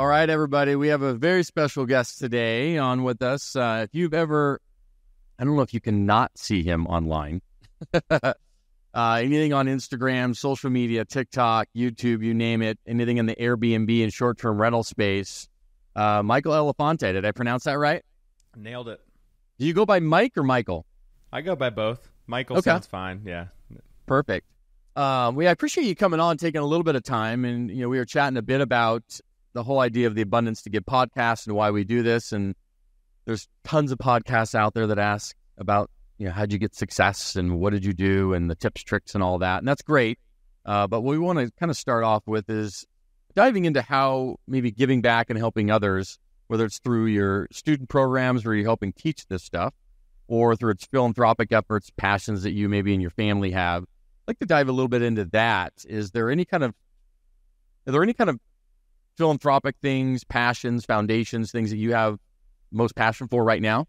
All right, everybody. We have a very special guest today on with us. Uh, if you've ever, I don't know if you can not see him online. uh, anything on Instagram, social media, TikTok, YouTube, you name it, anything in the Airbnb and short term rental space. Uh, Michael Elefante. Did I pronounce that right? Nailed it. Do you go by Mike or Michael? I go by both. Michael okay. sounds fine. Yeah. Perfect. Um, we I appreciate you coming on, taking a little bit of time, and you know we were chatting a bit about the whole idea of the abundance to give podcast and why we do this. And there's tons of podcasts out there that ask about you know how'd you get success and what did you do and the tips, tricks, and all that, and that's great. Uh, but what we want to kind of start off with is diving into how maybe giving back and helping others, whether it's through your student programs where you're helping teach this stuff, or through its philanthropic efforts, passions that you maybe and your family have like to dive a little bit into that. Is there any kind of are there any kind of philanthropic things, passions, foundations, things that you have most passion for right now?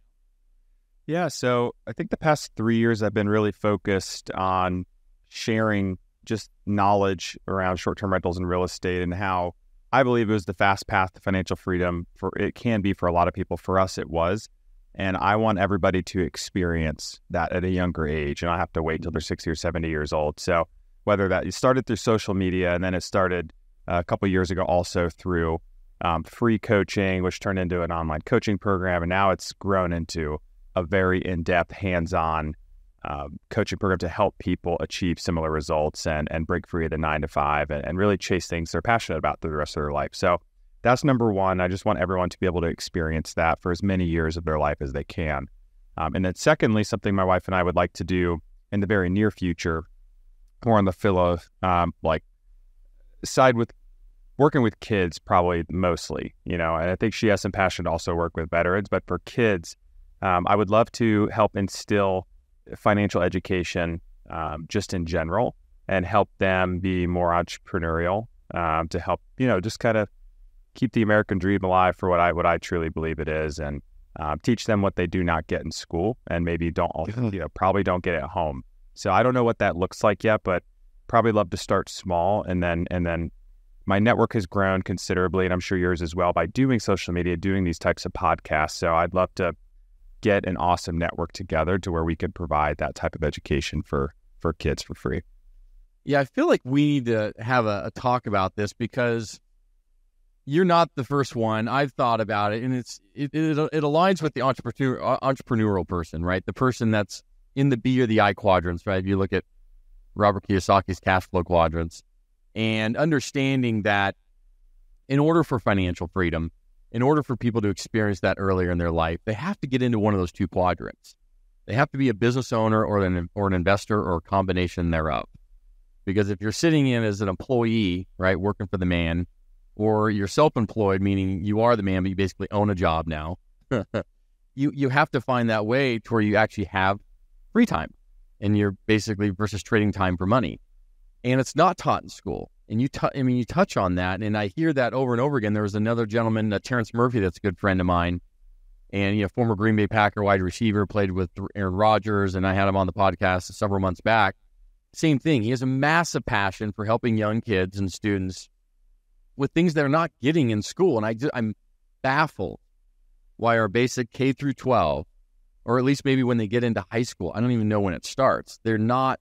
Yeah, so I think the past three years I've been really focused on sharing just knowledge around short-term rentals and real estate and how I believe it was the fast path to financial freedom. For it can be for a lot of people. For us, it was. And I want everybody to experience that at a younger age. And I have to wait until they're 60 or 70 years old. So whether that you started through social media and then it started a couple years ago also through um, free coaching, which turned into an online coaching program. And now it's grown into a very in depth, hands on um, coaching program to help people achieve similar results and, and break free of the nine to five and, and really chase things they're passionate about through the rest of their life. So that's number one. I just want everyone to be able to experience that for as many years of their life as they can. Um, and then, secondly, something my wife and I would like to do in the very near future, more on the philo, um, like side with working with kids, probably mostly, you know. And I think she has some passion to also work with veterans, but for kids, um, I would love to help instill financial education um, just in general and help them be more entrepreneurial um, to help, you know, just kind of keep the American dream alive for what I what I truly believe it is, and um, teach them what they do not get in school, and maybe don't you know probably don't get at home. So I don't know what that looks like yet, but probably love to start small, and then and then my network has grown considerably, and I'm sure yours as well by doing social media, doing these types of podcasts. So I'd love to get an awesome network together to where we could provide that type of education for for kids for free. Yeah, I feel like we need to have a, a talk about this because you're not the first one. I've thought about it, and it's it, it, it aligns with the entrepreneur entrepreneurial person, right? The person that's in the B or the I quadrants, right? If you look at Robert Kiyosaki's cash flow quadrants, and understanding that in order for financial freedom, in order for people to experience that earlier in their life, they have to get into one of those two quadrants. They have to be a business owner or an or an investor or a combination thereof. Because if you're sitting in as an employee, right, working for the man, or you're self-employed, meaning you are the man, but you basically own a job now. you you have to find that way to where you actually have free time, and you're basically versus trading time for money, and it's not taught in school. And you, t- I mean, you touch on that, and I hear that over and over again. There was another gentleman, uh, Terrence Murphy, that's a good friend of mine, and you know, former Green Bay Packer wide receiver, played with Aaron Rodgers, and I had him on the podcast several months back. Same thing. He has a massive passion for helping young kids and students with things they're not getting in school. And I just, I'm baffled why our basic K through 12, or at least maybe when they get into high school, I don't even know when it starts, they're not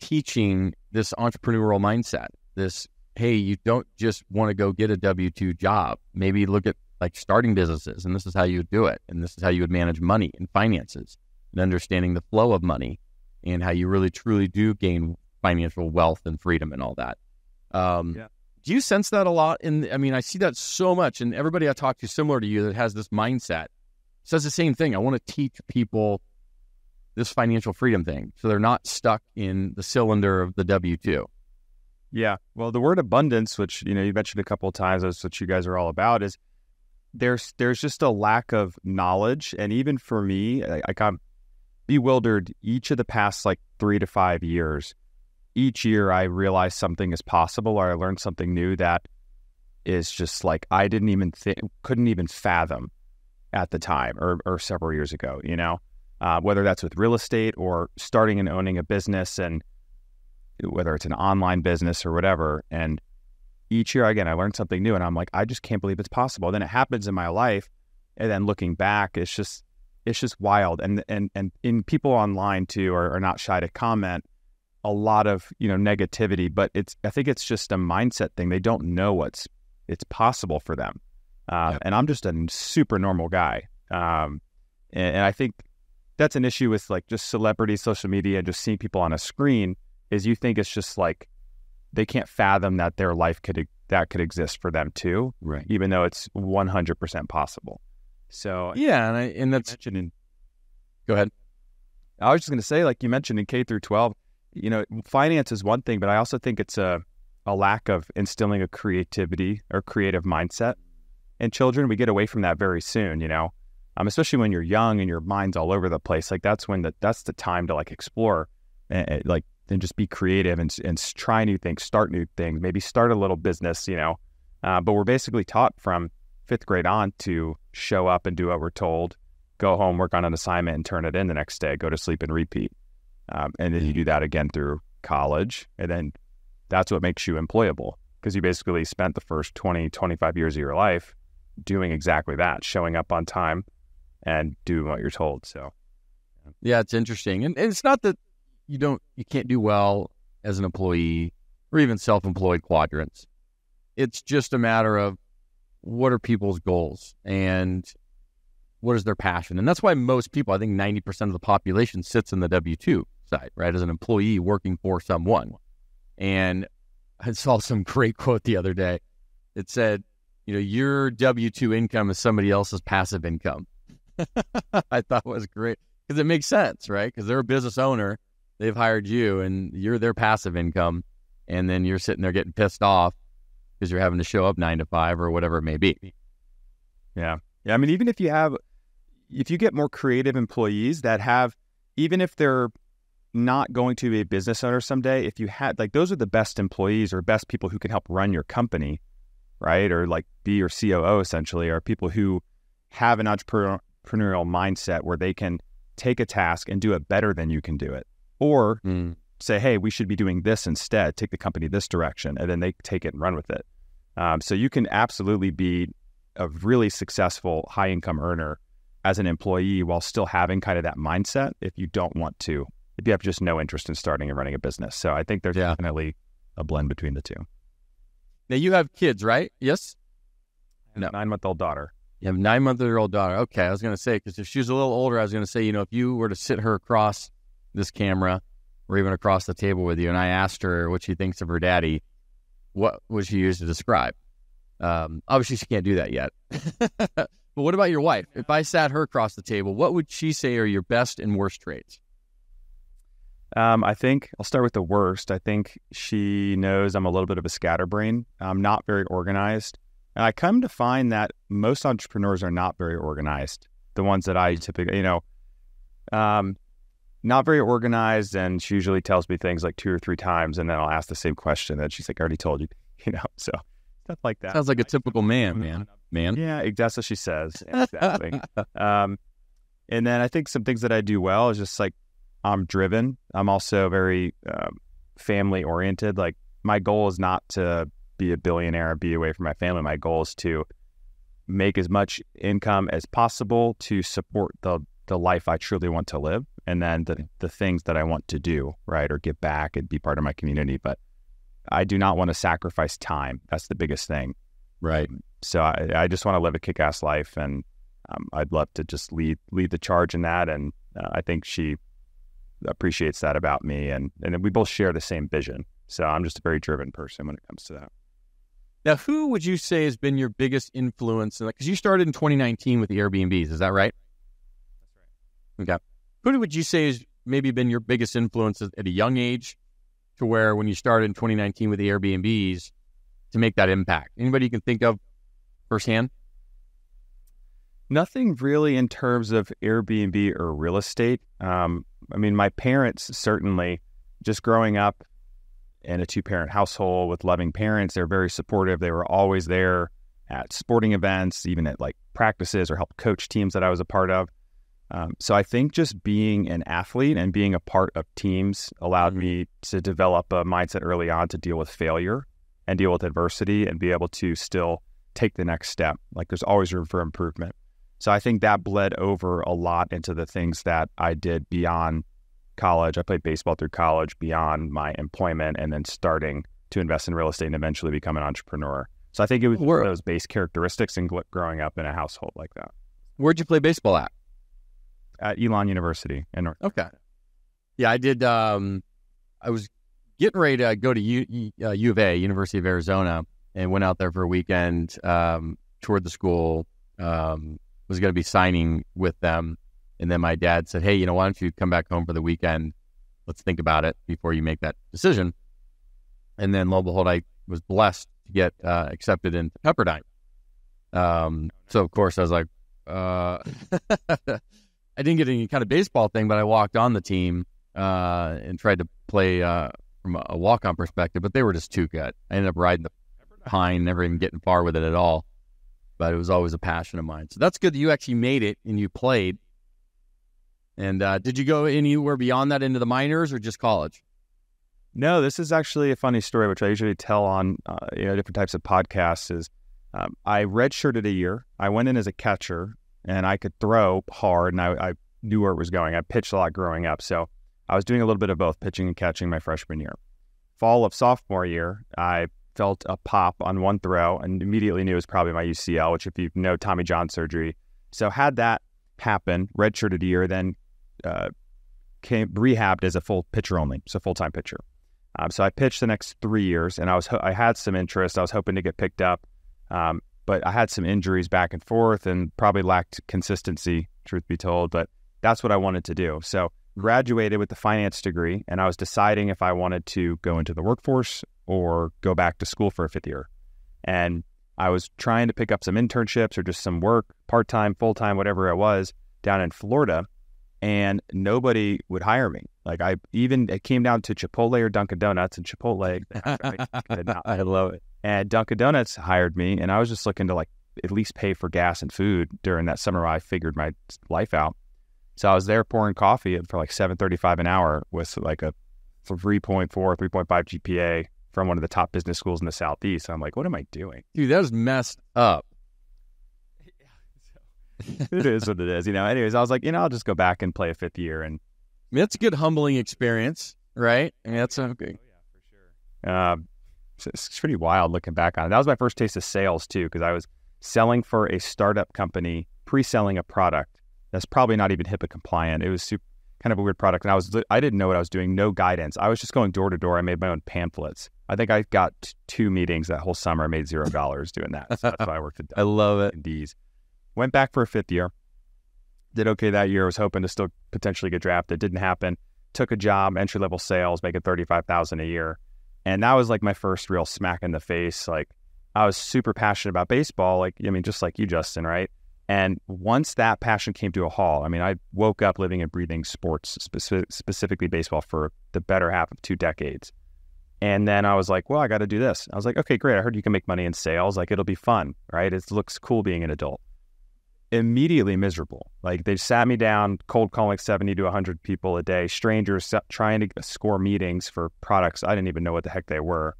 teaching this entrepreneurial mindset. This, hey, you don't just want to go get a W 2 job. Maybe look at like starting businesses, and this is how you do it. And this is how you would manage money and finances and understanding the flow of money and how you really truly do gain financial wealth and freedom and all that. Um, yeah. Do you sense that a lot? In I mean, I see that so much, and everybody I talk to similar to you that has this mindset says the same thing. I want to teach people this financial freedom thing, so they're not stuck in the cylinder of the W two. Yeah, well, the word abundance, which you know you mentioned a couple of times, that's what you guys are all about, is there's there's just a lack of knowledge, and even for me, I, I got bewildered each of the past like three to five years. Each year I realize something is possible or I learn something new that is just like I didn't even think, couldn't even fathom at the time or, or several years ago, you know, uh, whether that's with real estate or starting and owning a business and whether it's an online business or whatever. And each year again, I learned something new, and I'm like, I just can't believe it's possible. Then it happens in my life, and then looking back, it's just it's just wild. And and and in people online too are, are not shy to comment a lot of you know negativity, but it's I think it's just a mindset thing. They don't know what's it's possible for them, yep. and I'm just a super normal guy, um, and, and I think that's an issue with like just celebrity social media and just seeing people on a screen is you think it's just like they can't fathom that their life could that could exist for them too, right? Even though it's 100% possible. So yeah, and I and that's in, go ahead. I was just going to say, like you mentioned in K through 12, you know, finance is one thing, but I also think it's a a lack of instilling a creativity or creative mindset in children. We get away from that very soon, you know, um, especially when you're young and your mind's all over the place. Like that's when the that's the time to like explore, and, and like and just be creative and and try new things, start new things, maybe start a little business, you know. Uh, but we're basically taught from fifth grade on to show up and do what we're told, go home, work on an assignment, and turn it in the next day, go to sleep and repeat. Um, and then you do that again through college. And then that's what makes you employable because you basically spent the first 20, 25 years of your life doing exactly that, showing up on time and doing what you're told. So, yeah, it's interesting. And, and it's not that you don't, you can't do well as an employee or even self employed quadrants. It's just a matter of what are people's goals and what is their passion? And that's why most people, I think 90% of the population sits in the W 2 side, right? As an employee working for someone. And I saw some great quote the other day. It said, you know, your W 2 income is somebody else's passive income. I thought was great because it makes sense, right? Because they're a business owner, they've hired you, and you're their passive income. And then you're sitting there getting pissed off because you're having to show up nine to five or whatever it may be. Yeah. Yeah. I mean, even if you have, if you get more creative employees that have, even if they're not going to be a business owner someday, if you had like those are the best employees or best people who can help run your company, right? Or like be your COO essentially, are people who have an entrepreneurial mindset where they can take a task and do it better than you can do it. Or mm. say, hey, we should be doing this instead, take the company this direction, and then they take it and run with it. Um, so you can absolutely be a really successful high income earner as an employee while still having kind of that mindset if you don't want to if you have just no interest in starting and running a business. So I think there's yeah. definitely a blend between the two. Now you have kids, right? Yes. No. Nine month old daughter. You have a nine month old daughter. Okay, I was going to say because if she was a little older, I was going to say, you know, if you were to sit her across this camera or even across the table with you, and I asked her what she thinks of her daddy, what would she use to describe? Um, obviously, she can't do that yet. but what about your wife? If I sat her across the table, what would she say are your best and worst traits? Um, I think I'll start with the worst. I think she knows I'm a little bit of a scatterbrain. I'm not very organized. And I come to find that most entrepreneurs are not very organized. The ones that I typically, you know, um, not very organized. And she usually tells me things like two or three times. And then I'll ask the same question that she's like, I already told you, you know, so stuff like that. Sounds like a typical man, man. Man. Yeah, that's what she says. Exactly. um, and then I think some things that I do well is just like I'm driven. I'm also very um, family oriented. Like my goal is not to be a billionaire and be away from my family. My goal is to make as much income as possible to support the the life I truly want to live, and then the the things that I want to do, right, or give back and be part of my community. But I do not want to sacrifice time. That's the biggest thing, right? So I, I just want to live a kick ass life, and um, I'd love to just lead lead the charge in that. And uh, I think she appreciates that about me, and and we both share the same vision. So I'm just a very driven person when it comes to that. Now, who would you say has been your biggest influence? Because you started in 2019 with the Airbnbs, is that right? That's right. Okay. Who would you say has maybe been your biggest influence at a young age, to where when you started in 2019 with the Airbnbs, to make that impact? Anybody you can think of firsthand? Nothing really in terms of Airbnb or real estate. Um, I mean, my parents certainly, just growing up in a two parent household with loving parents, they're very supportive. They were always there at sporting events, even at like practices or help coach teams that I was a part of. Um, so I think just being an athlete and being a part of teams allowed mm-hmm. me to develop a mindset early on to deal with failure and deal with adversity and be able to still take the next step. Like there's always room for improvement. So I think that bled over a lot into the things that I did beyond college. I played baseball through college, beyond my employment, and then starting to invest in real estate and eventually become an entrepreneur. So I think it was one of those base characteristics in growing up in a household like that. Where'd you play baseball at? At Elon University in North. Okay. Yeah, I did. Um, I was getting ready to go to U, uh, U of A, University of Arizona, and went out there for a weekend. Um, toured the school. Um, was going to be signing with them, and then my dad said, "Hey, you know, why don't you come back home for the weekend? Let's think about it before you make that decision." And then lo and behold, I was blessed to get uh, accepted into Pepperdine. Um, so of course I was like, uh, I didn't get any kind of baseball thing, but I walked on the team uh, and tried to play uh, from a walk-on perspective, but they were just too good. I ended up riding the pine, never even getting far with it at all. But it was always a passion of mine. So that's good that you actually made it and you played. And uh, did you go anywhere beyond that into the minors or just college? No, this is actually a funny story, which I usually tell on uh, you know different types of podcasts. Is um, I redshirted a year. I went in as a catcher, and I could throw hard, and I, I knew where it was going. I pitched a lot growing up, so I was doing a little bit of both, pitching and catching my freshman year. Fall of sophomore year, I felt a pop on one throw and immediately knew it was probably my UCL, which if you know Tommy John surgery. So had that happen, redshirted a year, then uh, came rehabbed as a full pitcher only, so full time pitcher. Um, so I pitched the next three years, and I was I had some interest. I was hoping to get picked up, um, but I had some injuries back and forth, and probably lacked consistency. Truth be told, but that's what I wanted to do. So graduated with the finance degree, and I was deciding if I wanted to go into the workforce or go back to school for a fifth year. And I was trying to pick up some internships or just some work, part time, full time, whatever it was, down in Florida and nobody would hire me. Like I even it came down to Chipotle or Dunkin' Donuts, and Chipotle, I love it. And Dunkin' Donuts hired me, and I was just looking to like at least pay for gas and food during that summer. I figured my life out, so I was there pouring coffee for like seven thirty five an hour with like a 3.4, 3.5 GPA from one of the top business schools in the southeast. I'm like, what am I doing, dude? That was messed up it is what it is, you know. Anyways, I was like, you know, I'll just go back and play a fifth year, and I mean, that's a good humbling experience, right? I mean, that's okay. Oh, yeah, for sure. Uh, it's pretty wild looking back on it. That was my first taste of sales too, because I was selling for a startup company, pre-selling a product that's probably not even HIPAA compliant. It was super, kind of a weird product, and I was I didn't know what I was doing, no guidance. I was just going door to door. I made my own pamphlets. I think I got t- two meetings that whole summer. I made zero dollars doing that. So that's why I worked at. I love it. D's. Went back for a fifth year. Did okay that year. Was hoping to still potentially get drafted. Didn't happen. Took a job, entry level sales, making thirty five thousand a year, and that was like my first real smack in the face. Like I was super passionate about baseball. Like I mean, just like you, Justin, right? And once that passion came to a halt, I mean, I woke up living and breathing sports, specifically baseball, for the better half of two decades. And then I was like, well, I got to do this. I was like, okay, great. I heard you can make money in sales. Like, it'll be fun, right? It looks cool being an adult immediately miserable. Like they sat me down, cold calling 70 to 100 people a day, strangers trying to score meetings for products I didn't even know what the heck they were.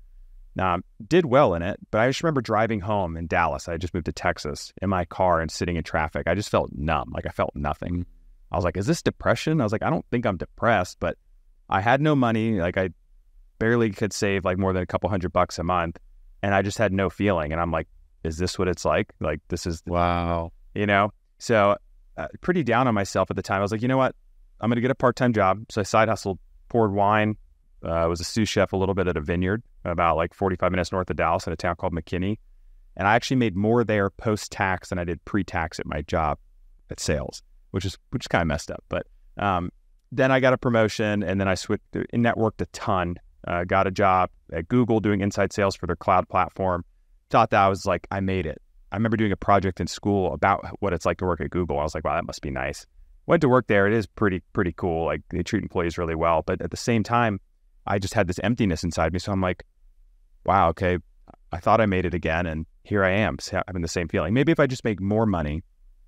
Now, did well in it, but I just remember driving home in Dallas. I just moved to Texas in my car and sitting in traffic. I just felt numb. Like I felt nothing. I was like, is this depression? I was like, I don't think I'm depressed, but I had no money. Like I barely could save like more than a couple hundred bucks a month. And I just had no feeling. And I'm like, is this what it's like? Like this is wow you know? So uh, pretty down on myself at the time. I was like, you know what? I'm going to get a part-time job. So I side hustled, poured wine, uh, was a sous chef a little bit at a vineyard about like 45 minutes north of Dallas in a town called McKinney. And I actually made more there post-tax than I did pre-tax at my job at sales, which is which is kind of messed up. But um, then I got a promotion, and then I switched and networked a ton. Uh, got a job at Google doing inside sales for their cloud platform. Thought that I was like, I made it. I remember doing a project in school about what it's like to work at Google. I was like, wow, that must be nice. Went to work there. It is pretty, pretty cool. Like they treat employees really well. But at the same time, I just had this emptiness inside me. So I'm like, wow, okay, I thought I made it again. And here I am having the same feeling. Maybe if I just make more money,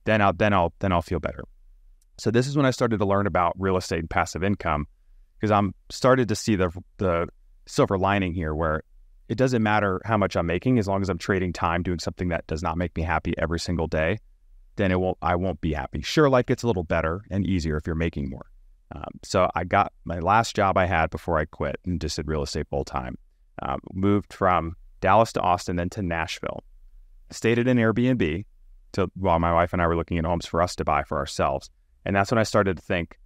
then I'll, then I'll, then I'll feel better. So this is when I started to learn about real estate and passive income because I'm started to see the, the silver lining here where it doesn't matter how much I'm making as long as I'm trading time doing something that does not make me happy every single day. Then it won't. I won't be happy. Sure, life gets a little better and easier if you're making more. Um, so I got my last job I had before I quit and just did real estate full time. Um, moved from Dallas to Austin, then to Nashville. Stayed at an Airbnb to while my wife and I were looking at homes for us to buy for ourselves. And that's when I started to think,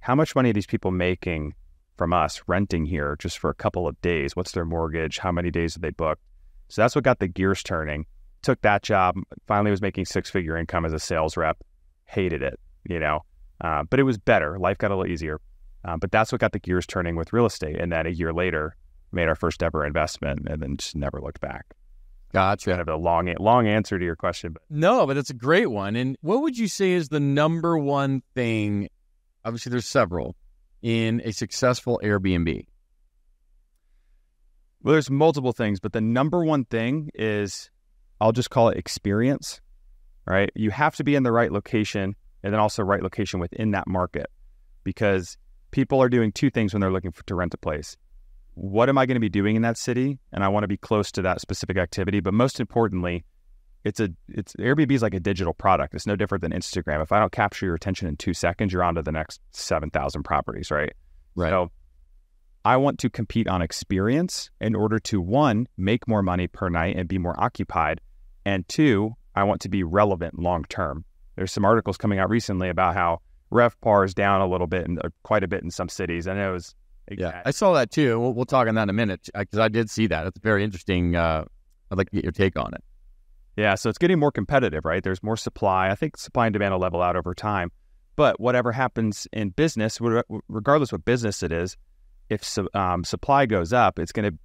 how much money are these people making from us renting here just for a couple of days? What's their mortgage? How many days did they book? So that's what got the gears turning. Took that job, finally was making six figure income as a sales rep. Hated it, you know, uh, but it was better. Life got a little easier. Uh, but that's what got the gears turning with real estate. And then a year later, made our first ever investment and then just never looked back. Gotcha. Kind of a long, long answer to your question, but no, but it's a great one. And what would you say is the number one thing? Obviously, there's several in a successful Airbnb. Well, there's multiple things, but the number one thing is I'll just call it experience. Right? You have to be in the right location, and then also right location within that market, because people are doing two things when they're looking for, to rent a place what am I going to be doing in that city? And I want to be close to that specific activity. But most importantly, it's a it's Airbnb is like a digital product. It's no different than Instagram. If I don't capture your attention in two seconds, you're on to the next seven thousand properties, right? Right. So I want to compete on experience in order to one, make more money per night and be more occupied. And two, I want to be relevant long term. There's some articles coming out recently about how RevPAR is down a little bit and uh, quite a bit in some cities. I know it was Exactly. Yeah, I saw that too. We'll, we'll talk on that in a minute because I did see that. It's very interesting. Uh, I'd like to get your take on it. Yeah, so it's getting more competitive, right? There's more supply. I think supply and demand will level out over time. But whatever happens in business, regardless what business it is, if um, supply goes up, it's going to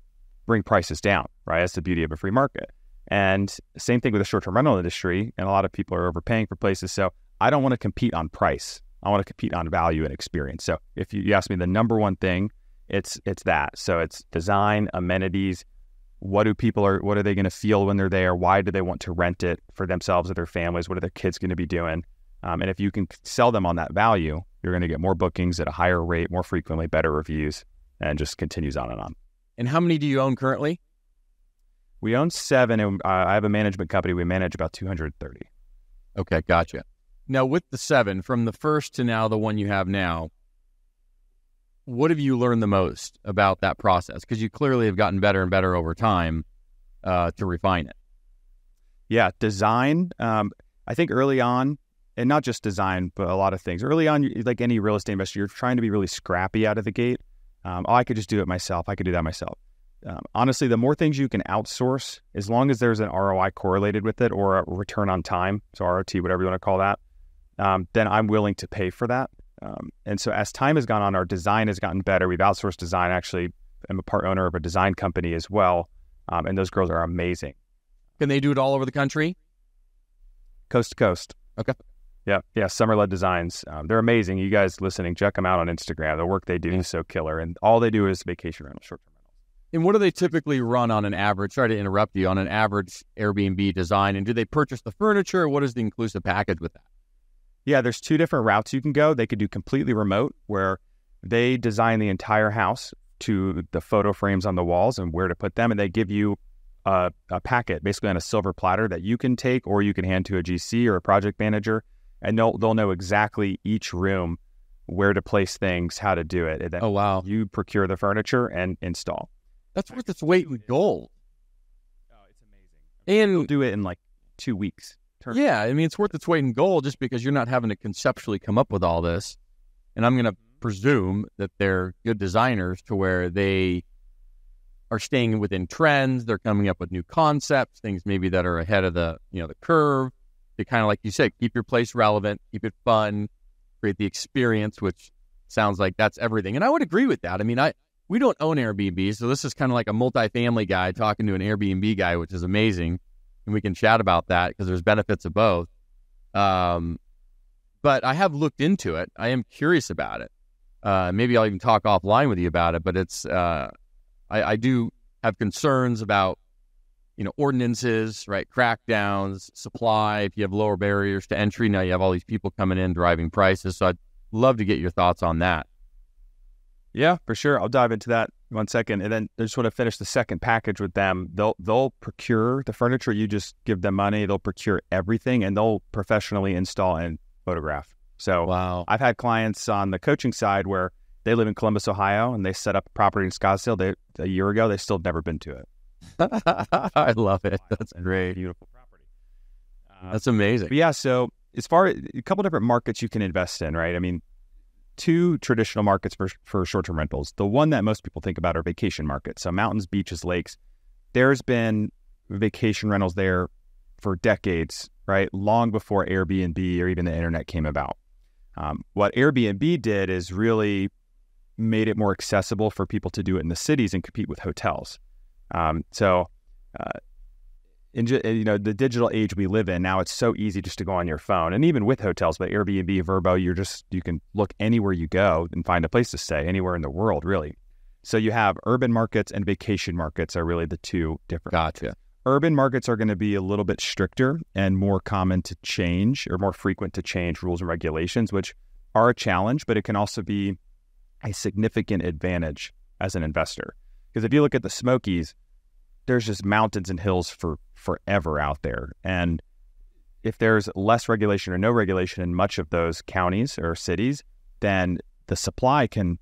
bring prices down, right? That's the beauty of a free market. And same thing with the short-term rental industry, and a lot of people are overpaying for places. So I don't want to compete on price. I want to compete on value and experience. So if you, you ask me the number one thing, it's it's that. So it's design, amenities. What do people are? What are they going to feel when they're there? Why do they want to rent it for themselves or their families? What are their kids going to be doing? Um, and if you can sell them on that value, you're going to get more bookings at a higher rate, more frequently, better reviews, and just continues on and on. And how many do you own currently? We own seven, and uh, I have a management company. We manage about 230. Okay, gotcha. Now, with the seven, from the first to now, the one you have now, what have you learned the most about that process? Because you clearly have gotten better and better over time uh, to refine it. Yeah, design. Um, I think early on, and not just design, but a lot of things. Early on, like any real estate investor, you're trying to be really scrappy out of the gate. Um, oh, I could just do it myself. I could do that myself. Um, honestly, the more things you can outsource, as long as there's an ROI correlated with it or a return on time, so ROT, whatever you want to call that, um, then I'm willing to pay for that. Um, and so as time has gone on, our design has gotten better. We've outsourced design. Actually, I'm a part owner of a design company as well, um, and those girls are amazing. Can they do it all over the country? Coast to coast. Okay. Yeah, yeah. Summer led Designs. Um, they're amazing. You guys listening, check them out on Instagram. The work they do is so killer, and all they do is vacation rental, short term rentals. And what do they typically run on an average? Sorry to interrupt you. On an average Airbnb design, and do they purchase the furniture? What is the inclusive package with that? Yeah, there's two different routes you can go. They could do completely remote, where they design the entire house to the photo frames on the walls and where to put them, and they give you a, a, packet, basically on a silver platter that you can take or you can hand to a GC or a project manager, and they'll they'll know exactly each room where to place things, how to do it. And then oh wow! You procure the furniture and install. That's worth its weight in gold. Oh, it's amazing. And they'll do it in like two weeks. Yeah, I mean it's worth its weight in gold just because you're not having to conceptually come up with all this. And I'm going to mm-hmm. presume that they're good designers to where they are staying within trends. They're coming up with new concepts, things maybe that are ahead of the you know the curve. To kind of like you said, keep your place relevant, keep it fun, create the experience, which sounds like that's everything. And I would agree with that. I mean, I we don't own Airbnb, so this is kind of like a multifamily guy talking to an Airbnb guy, which is amazing and we can chat about that because there's benefits of both. Um, but I have looked into it. I am curious about it. Uh, maybe I'll even talk offline with you about it. But it's uh, I, I do have concerns about you know ordinances, right? Crackdowns, supply. If you have lower barriers to entry, now you have all these people coming in driving prices. So I'd love to get your thoughts on that. Yeah, for sure. I'll dive into that one second, and then I just want to finish the second package with them. They'll they'll procure the furniture. You just give them money. They'll procure everything, and they'll professionally install and photograph. So Wow. I've had clients on the coaching side where they live in Columbus, Ohio, and they set up a property in Scottsdale. They a year ago, they still never been to it. I love it. That's great. beautiful property. Uh, That's amazing. Yeah, so as far as a couple different markets you can invest in, right? I mean, two traditional markets for for short term rentals. The one that most people think about are vacation markets. So mountains, beaches, lakes. There's been vacation rentals there for decades, right? Long before Airbnb or even the internet came about. Um, what Airbnb did is really made it more accessible for people to do it in the cities and compete with hotels. Um, so, uh, in you know the digital age we live in now, it's so easy just to go on your phone, and even with hotels, but Airbnb, Vrbo, you're just you can look anywhere you go and find a place to stay anywhere in the world, really. So you have urban markets and vacation markets are really the two different Gotcha. urban markets are going to be a little bit stricter and more common to change or more frequent to change rules and regulations, which are a challenge, but it can also be a significant advantage as an investor. Because if you look at the Smokies, there's just mountains and hills for forever out there. And if there's less regulation or no regulation in much of those counties or cities, then the supply can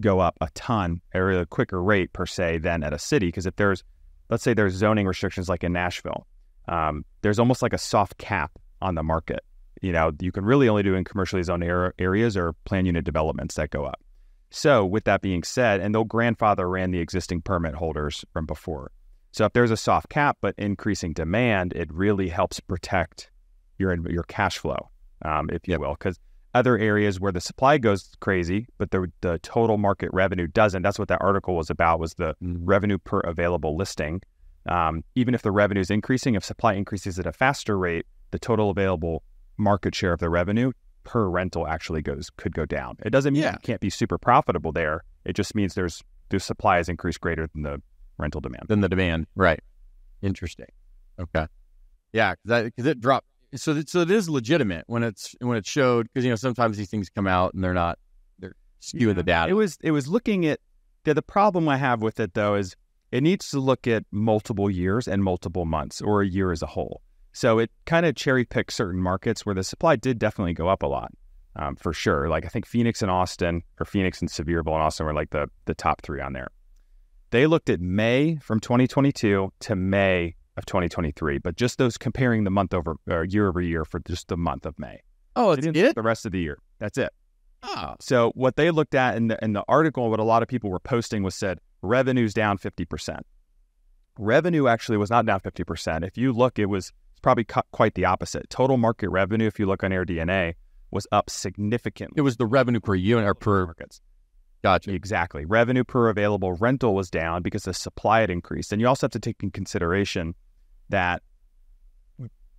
go up a ton at a quicker rate per se than at a city. Because if there's let's say there's zoning restrictions like in Nashville, um, there's almost like a soft cap on the market. You know, you can really only do in commercially zoned areas or plan unit developments that go up. So, with that being said, and they'll grandfather ran the existing permit holders from before. So, if there's a soft cap but increasing demand, it really helps protect your your cash flow, um, if you Yep. will, because other areas where the supply goes crazy, but the the total market revenue doesn't. That's what that article was about. Was the revenue per available listing. Um, even if the revenue is increasing, if supply increases at a faster rate, the total available market share of the revenue per rental actually goes could go down. It doesn't mean Yeah. you can't be super profitable there. It just means there's the supply has increased greater than the rental demand. Than the demand. Right. Interesting. Okay. Yeah, because it dropped. So, it- so it is legitimate when it's when it showed because you know sometimes these things come out and they're not they're skewing the data. It was it was looking at the the problem I have with it though is it needs to look at multiple years and multiple months or a year as a whole. So it kind of cherry picked certain markets where the supply did definitely go up a lot, um, for sure. Like I think Phoenix and Austin, or Phoenix and Sevierville and Austin were like the the top three on there. They looked at May from 2022 to May of 2023, but just those comparing the month over or year over year for just the month of May. oh, it's it. the rest of the year. That's it. Oh, So what they looked at in the in the article, what a lot of people were posting was said revenue's down fifty percent. Revenue actually was not down fifty percent. If you look, it was probably cu- quite the opposite. Total market revenue, if you look on AirDNA, was up significantly. it was the revenue per unit or per. markets. Gotcha. Exactly. Revenue per available rental was down because the supply had increased. And you also have to take in consideration that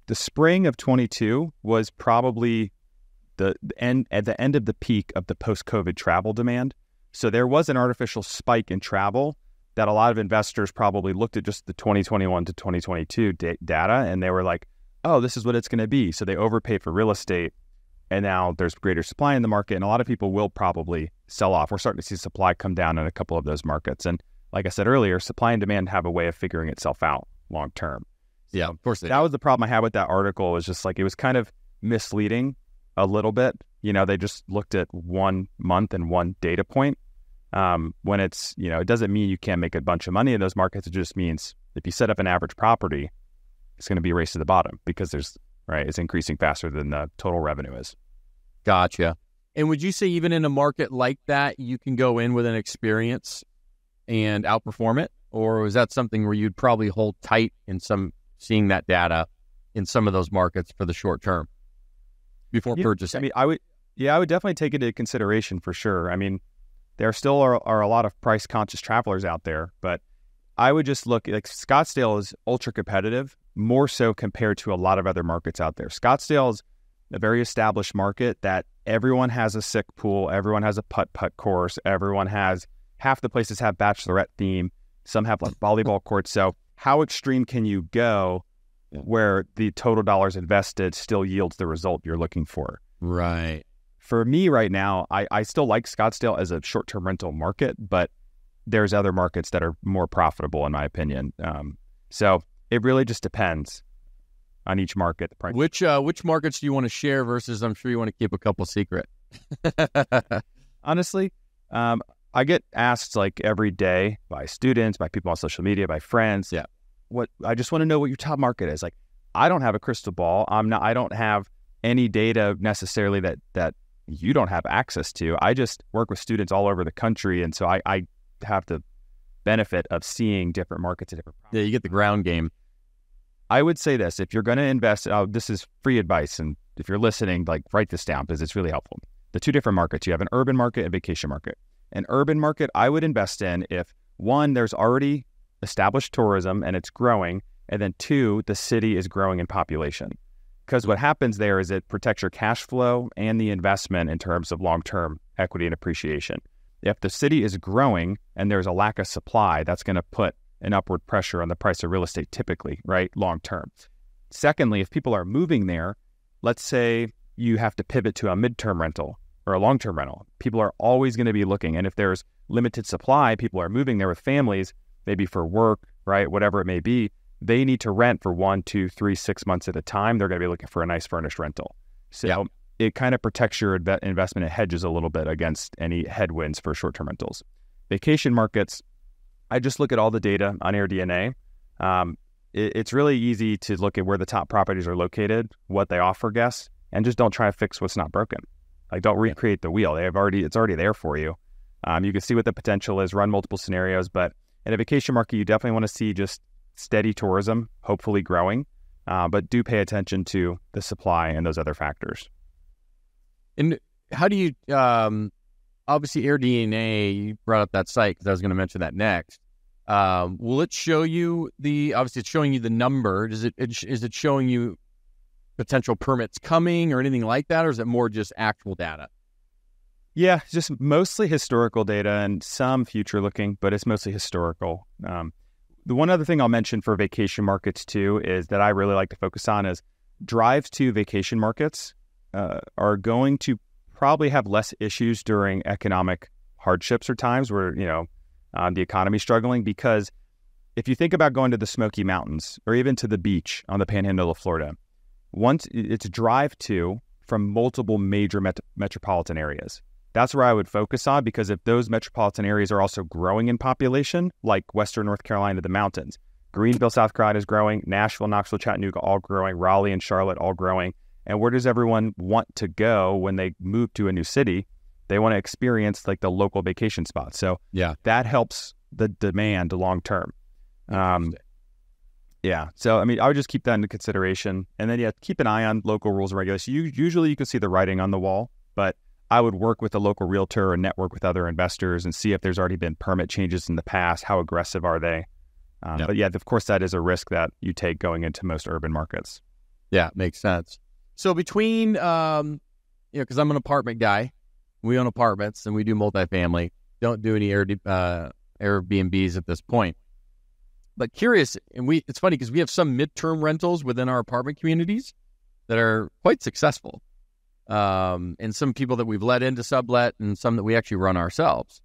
the spring of 22 was probably the end at the end of the peak of the post-COVID travel demand. So there was an artificial spike in travel that a lot of investors probably looked at just the 2021 to 2022 da- data and they were like, "Oh, this is what it's going to be." So they overpaid for real estate and now there's greater supply in the market and a lot of people will probably sell off. We're starting to see supply come down in a couple of those markets and like I said earlier, supply and demand have a way of figuring itself out long term. Yeah, of course. That was the problem I had with that article. Was just like it was kind of misleading a little bit. You know, they just looked at one month and one data point. Um, when it's you know, it doesn't mean you can't make a bunch of money in those markets. It just means if you set up an average property, it's going to be a race to the bottom because there's right, it's increasing faster than the total revenue is. Gotcha. And would you say even in a market like that, you can go in with an experience and outperform it, or was that something where you'd probably hold tight in some seeing that data in some of those markets for the short term before Yeah, purchasing? I mean, I would, yeah, I would definitely take it into consideration for sure. I mean, there still are, are a lot of price conscious travelers out there, but I would just look like Scottsdale is ultra competitive, more so compared to a lot of other markets out there. Scottsdale is a very established market that everyone has a sick pool, everyone has a putt putt course, everyone has half the places have bachelorette theme, some have like volleyball courts. So how extreme can you go where the total dollars invested still yields the result you're looking for? right. for me right now, I, I still like Scottsdale as a short term rental market, but there's other markets that are more profitable, in my opinion. Um, so it really just depends on each market. Which uh, which markets do you want to share versus I'm sure you want to keep a couple secret? Honestly, um, I get asked like every day by students, by people on social media, by friends. Yeah. What I just want to know what your top market is. Like, I don't have a crystal ball. I'm not. I don't have any data necessarily that that you don't have access to. I just work with students all over the country, and so I, I have the benefit of seeing different markets at different. Yeah, you get the ground game. I would say this: if you're going to invest, oh, this is free advice, and if you're listening, like write this down because it's really helpful. The two different markets: you have an urban market and vacation market. An urban market, I would invest in if one, there's already established tourism and it's growing, and then two, the city is growing in population. Because what happens there is it protects your cash flow and the investment in terms of long term equity and appreciation. If the city is growing and there's a lack of supply, that's going to put an upward pressure on the price of real estate typically, right? Long term. Secondly, if people are moving there, let's say you have to pivot to a midterm rental or a long term rental, people are always going to be looking. And if there's limited supply, people are moving there with families, maybe for work, right? Whatever it may be, they need to rent for one, two, three, six months at a time. They're going to be looking for a nice furnished rental. So. It kind of protects your investment. It hedges a little bit against any headwinds for short term rentals. Vacation markets, I just look at all the data on AirDNA. Um, it, it's really easy to look at where the top properties are located, what they offer guests, and just don't try to fix what's not broken. Like don't recreate the wheel. They have already it's already there for you. Um, you can see what the potential is, run multiple scenarios, but in a vacation market, you definitely want to see just steady tourism, hopefully growing, uh, but do pay attention to the supply and those other factors. And how do you, um, obviously, AirDNA, you brought up that site because I was going to mention that next. Um, will it show you the, obviously, it's showing you the number. Does it, it, is it showing you potential permits coming or anything like that, or is it more just actual data? Yeah, just mostly historical data and some future looking, but it's mostly historical. Um, the one other thing I'll mention for vacation markets too is that I really like to focus on is drives to vacation markets uh, are going to probably have less issues during economic hardships or times where you know um, the economy's struggling because if you think about going to the Smoky Mountains or even to the beach on the Panhandle of Florida, once it's drive to from multiple major met- metropolitan areas. That's where I would focus on because if those metropolitan areas are also growing in population, like Western North Carolina, the mountains, Greenville, South Carolina is growing, Nashville, Knoxville, Chattanooga, all growing, Raleigh and Charlotte, all growing. And where does everyone want to go when they move to a new city? They want to experience like the local vacation spot. So yeah, that helps the demand long term. Um, yeah. So I mean, I would just keep that into consideration, and then yeah, keep an eye on local rules and regulations. You, usually, you can see the writing on the wall, but I would work with a local realtor and network with other investors and see if there's already been permit changes in the past. How aggressive are they? Um, yep. But yeah, of course, that is a risk that you take going into most urban markets. Yeah, makes sense. So between, um, you know, because I'm an apartment guy, we own apartments and we do multifamily. Don't do any Air, uh, Airbnbs at this point. But curious, and we it's funny because we have some midterm rentals within our apartment communities that are quite successful um, and some people that we've let into sublet and some that we actually run ourselves.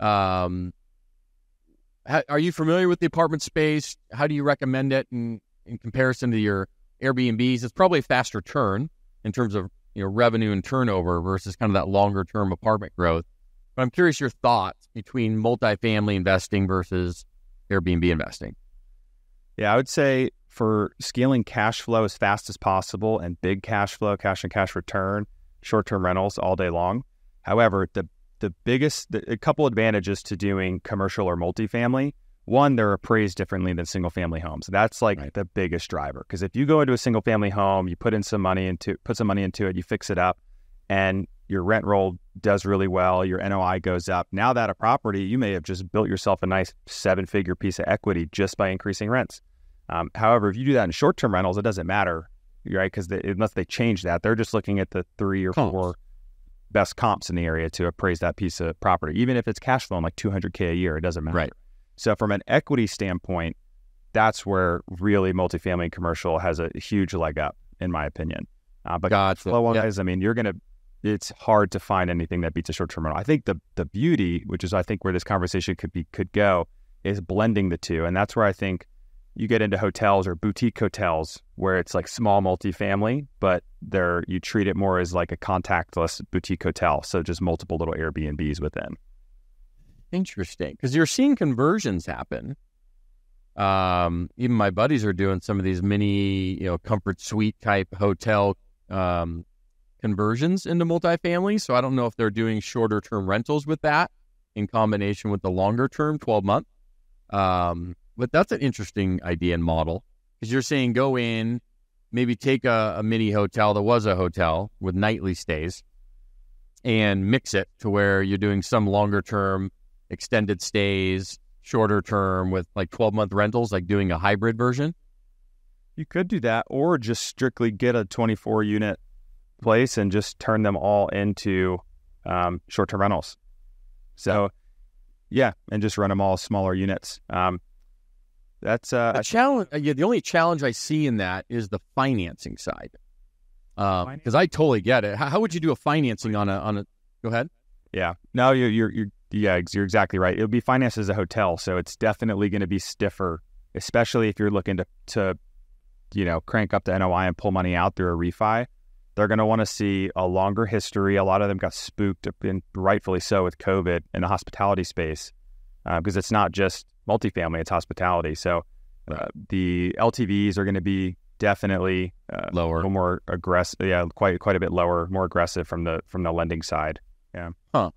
Um, are you familiar with the apartment space? How do you recommend it in, in comparison to your Airbnbs? It's probably a faster turn in terms of you know revenue and turnover versus kind of that longer term apartment growth. But I'm curious your thoughts between multifamily investing versus Airbnb investing. Yeah, I would say for scaling cash flow as fast as possible and big cash flow, cash and cash return, short term rentals all day long. However, the the biggest the, a couple advantages to doing commercial or multifamily. One, they're appraised differently than single family homes. That's like right. the biggest driver. Because if you go into a single family home, you put in some money into put some money into it, you fix it up, and your rent roll does really well, your NOI goes up. Now that a property, you may have just built yourself a nice seven figure piece of equity just by increasing rents. Um, however, if you do that in short term rentals, it doesn't matter, right? Because unless they change that, they're just looking at the three or comps. four best comps in the area to appraise that piece of property. Even if it's cash flowing like 200K a year, it doesn't matter. Right. So, from an equity standpoint, that's where really multifamily and commercial has a huge leg up, in my opinion. Uh, but gotcha. flow wise, I mean, you're going to it's hard to find anything that beats a short-term rental. I think the the beauty, which is I think where this conversation could be could go, is blending the two, and that's where I think you get into hotels or boutique hotels where it's like small multifamily, but they're you treat it more as like a contactless boutique hotel, so just multiple little Airbnbs within. Interesting, because you're seeing conversions happen. Um, even my buddies are doing some of these mini, you know, comfort suite type hotel um, conversions into multifamily. So I don't know if they're doing shorter term rentals with that in combination with the longer term 12 month. Um, but that's an interesting idea and model because you're saying go in, maybe take a, a mini hotel that was a hotel with nightly stays and mix it to where you're doing some longer term extended stays, shorter term with like 12 month rentals, like doing a hybrid version. You could do that, or just strictly get a 24 unit place and just turn them all into um, short term rentals. So, yeah, and just run them all smaller units. Um, that's uh, a challenge. Uh, yeah, the only challenge I see in that is the financing side. Because um, I totally get it. How, how, would you do a financing on a on a? Go ahead. Yeah. No, you're you're, you're yeah, you're exactly right. It'll be financed as a hotel, so it's definitely going to be stiffer, especially if you're looking to to you know crank up the NOI and pull money out through a refi. They're going to want to see a longer history. A lot of them got spooked, and rightfully so, with COVID in the hospitality space, because uh, it's not just multifamily; it's hospitality. So uh, the LTVs are going to be definitely uh, lower, a little more aggressive. Yeah, quite quite a bit lower, more aggressive from the from the lending side. Yeah. Huh.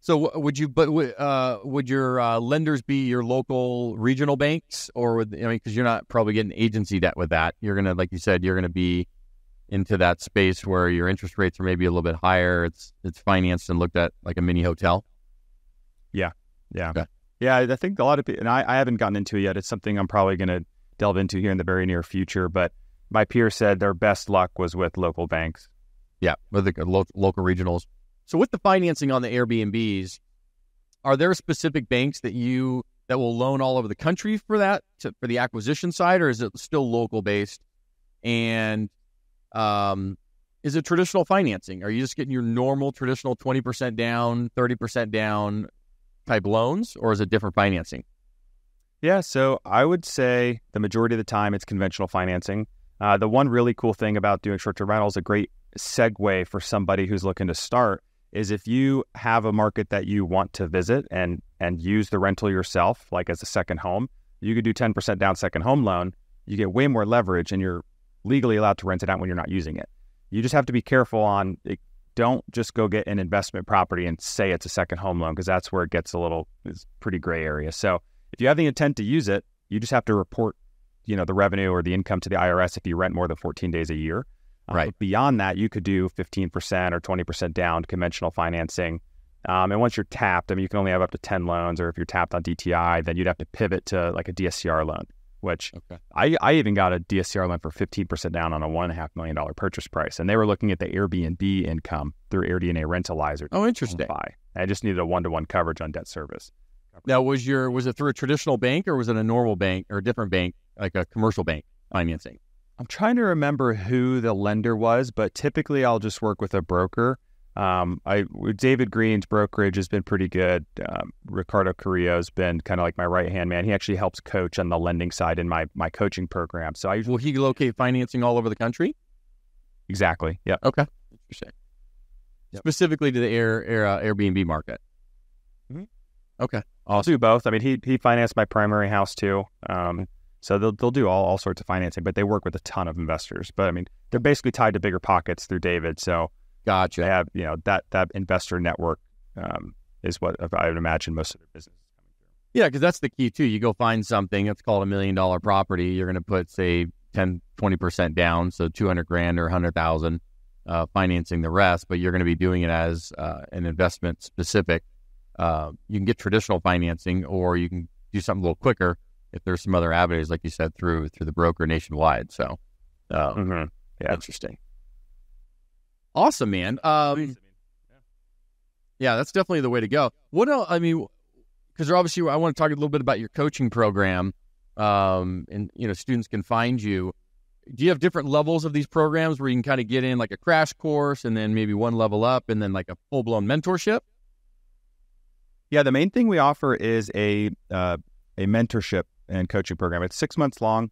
So would you, but uh, would your uh, lenders be your local regional banks, or would I mean, because you're not probably getting agency debt with that. You're gonna, like you said, you're gonna be into that space where your interest rates are maybe a little bit higher. It's it's financed and looked at like a mini hotel. Yeah, yeah, okay. yeah. I think a lot of people, and I, I haven't gotten into it yet. It's something I'm probably going to delve into here in the very near future. But my peer said their best luck was with local banks. Yeah, with the local regionals. So with the financing on the Airbnbs, are there specific banks that you that will loan all over the country for that to, for the acquisition side, or is it still local based? And um, is it traditional financing? Are you just getting your normal traditional twenty percent down, thirty percent down type loans, or is it different financing? Yeah, so I would say the majority of the time it's conventional financing. Uh, the one really cool thing about doing short-term rentals, a great segue for somebody who's looking to start, is if you have a market that you want to visit and and use the rental yourself, like as a second home, you could do 10% down second home loan. You get way more leverage and you're legally allowed to rent it out when you're not using it. You just have to be careful on it, don't just go get an investment property and say it's a second home loan because that's where it gets a little it's pretty gray area. So if you have the intent to use it, you just have to report, you know, the revenue or the income to the IRS if you rent more than 14 days a year. Right. Uh, beyond that, you could do 15% or 20% down conventional financing. Um, and once you're tapped, I mean, you can only have up to 10 loans, or if you're tapped on DTI, then you'd have to pivot to like a DSCR loan, which okay. I, I even got a DSCR loan for 15% down on a $1.5 million purchase price. And they were looking at the Airbnb income through AirDNA Rentalizer. Oh, interesting. I just needed a one to one coverage on debt service. Now, was your was it through a traditional bank or was it a normal bank or a different bank, like a commercial bank financing? I'm trying to remember who the lender was, but typically I'll just work with a broker. Um, I David Greene's brokerage has been pretty good. Um, Ricardo Carrillo has been kind of like my right hand man. He actually helps coach on the lending side in my my coaching program. So I will he locate financing all over the country. Exactly. Yeah. Okay. Interesting. Yep. Specifically to the Air, Air uh, Airbnb market. Mm-hmm. Okay. I'll do both. I mean, he he financed my primary house too. Um, so they'll they'll do all, all sorts of financing, but they work with a ton of investors. But I mean, they're basically tied to BiggerPockets through David. So gotcha. They have you know that that investor network um, is what I would imagine most of their business is coming through. Yeah, because that's the key too. You go find something that's called a million dollar property. You're going to put say 10, 20 percent down, so two hundred grand or hundred thousand, uh, financing the rest. But you're going to be doing it as uh, an investment specific. Uh, you can get traditional financing, or you can do something a little quicker if there's some other avenues, like you said, through through the broker nationwide. So, uh, mm-hmm. yeah, interesting. Awesome, man. Um, yeah, that's definitely the way to go. What else? I mean, because obviously, I want to talk a little bit about your coaching program, um, and you know, students can find you. do you have different levels of these programs where you can kind of get in like a crash course and then maybe one level up and then like a full blown mentorship? Yeah, the main thing we offer is a uh, a mentorship and coaching program. It's six months long,